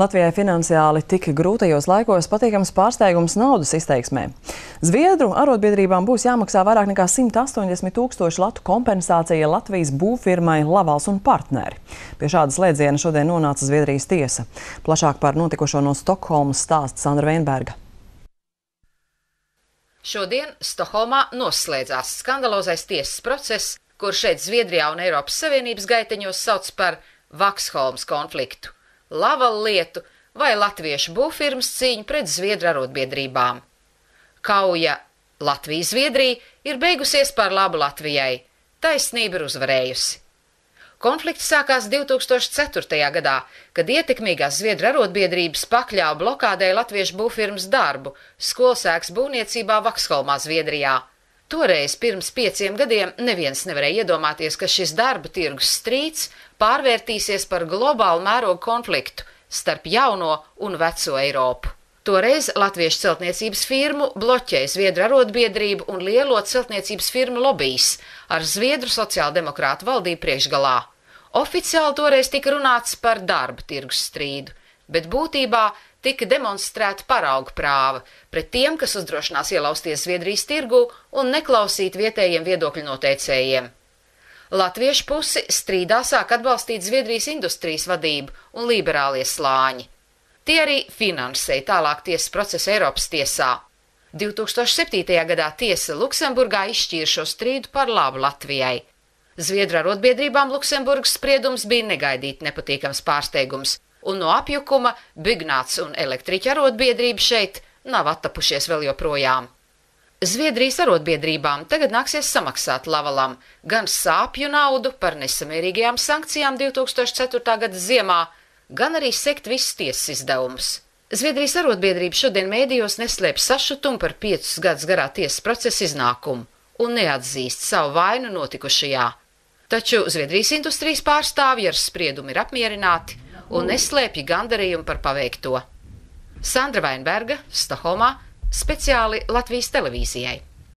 Latvijai finansiāli tik grūtajos laikos patīkams pārsteigums naudas izteiksmē. Zviedru arotbiedrībām būs jāmaksā vairāk nekā 180 tūkstoši latu kompensācija Latvijas būvfirmai Lavals un partneri. Pie šādas slēdziena šodien nonāca Zviedrijas tiesa. Plašāk par notikušo no Stokholmas stāsta Sandra Veinberga. Šodien Stokholmā noslēdzās skandalozais tiesas process, kur šeit Zviedrijā un Eiropas Savienības gaiteņos sauc par Vaksholmas konfliktu lavalu lietu vai latviešu būvfirmas cīņu pret Zviedru arotbiedrībām. Kauja Latvija-Zviedrija ir beigusies par labu Latvijai. Taisnība ir uzvarējusi. Konflikts sākās 2004. gadā, kad ietekmīgās Zviedru arotbiedrības pakļāva blokādē latviešu būvfirmas darbu skolsēks būvniecībā Vaksholmā, Zviedrijā. Toreiz, pirms pieciem gadiem, neviens nevarēja iedomāties, ka šis darba tirgus strīds pārvērtīsies par globālu mērogu konfliktu starp jauno un veco Eiropu. Toreiz latviešu celtniecības firmu bloķēja Zviedru arotbiedrību un lielo celtniecības firmu lobbyis ar Zviedru sociāldemokrātu valdību priekšgalā. Oficiāli toreiz tika runāts par darba tirgus strīdu, bet būtībā tika demonstrēta paraugu prāva pret tiem, kas uzdrošinās ielausties Zviedrijas tirgu un neklausīt vietējiem viedokļu noteicējiem. Latviešu pusi strīdā sāk atbalstīt Zviedrijas industrijas vadību un liberālie slāņi. Tie arī finansēja tālāk tiesas procesu Eiropas tiesā. 2007. gadā tiesa Luksemburgā izšķīra šo strīdu par labu Latvijai. Zviedru arotbiedrībām Luksemburgas spriedums bija negaidīt nepatīkams pārsteigums, un no apjukuma Bignāts un elektriķa arotbiedrība šeit nav attapušies vēl joprojām. Zviedrijas arotbiedrībām tagad nāksies samaksāt Lavalam gan sāpju naudu par nesamērīgajām sankcijām 2004. gada ziemā, gan arī sekt visus tiesas izdevumus. Zviedrijas arotbiedrība šodien mēdījos neslēpj sašutumu par piecus gadus garā tiesas procesa iznākumu un neatzīst savu vainu notikušajā. Taču Zviedrijas industrijas pārstāvji ar spriedumu ir apmierināti un neslēpj gandarījumu par paveikto. Sandra Vainberga, Stokholmā, speciāli Latvijas televīzijai.